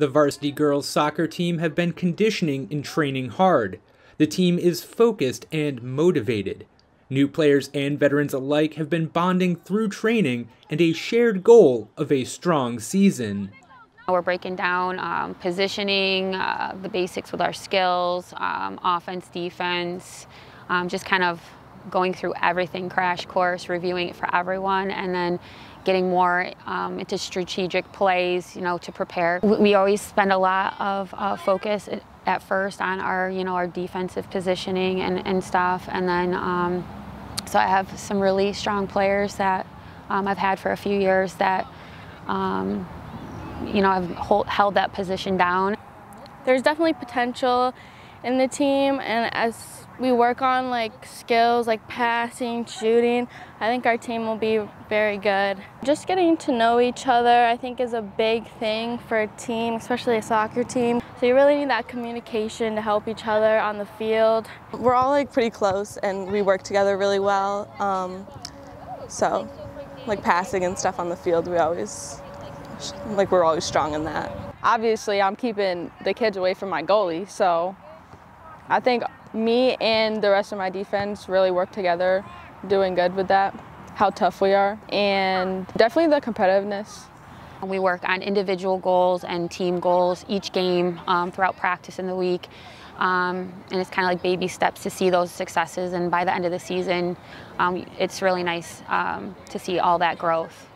The varsity girls soccer team have been conditioning and training hard. The team is focused and motivated. New players and veterans alike have been bonding through training and a shared goal of a strong season. We're breaking down um, positioning, uh, the basics with our skills, um, offense, defense, um, just kind of going through everything crash course, reviewing it for everyone, and then getting more um, into strategic plays, you know, to prepare. We always spend a lot of uh, focus at first on our, you know, our defensive positioning and, and stuff, and then um, so I have some really strong players that um, I've had for a few years that, um, you know, I've hold, held that position down. There's definitely potential in the team, and as we work on like skills like passing, shooting, I think our team will be very good. Just getting to know each other I think is a big thing for a team, especially a soccer team. So you really need that communication to help each other on the field. We're all like pretty close and we work together really well. Um, so like passing and stuff on the field, we always, like we're always strong in that. Obviously I'm keeping the kids away from my goalie, so I think me and the rest of my defense really work together, doing good with that, how tough we are, and definitely the competitiveness. We work on individual goals and team goals each game um, throughout practice in the week. Um, and it's kind of like baby steps to see those successes and by the end of the season um, it's really nice um, to see all that growth.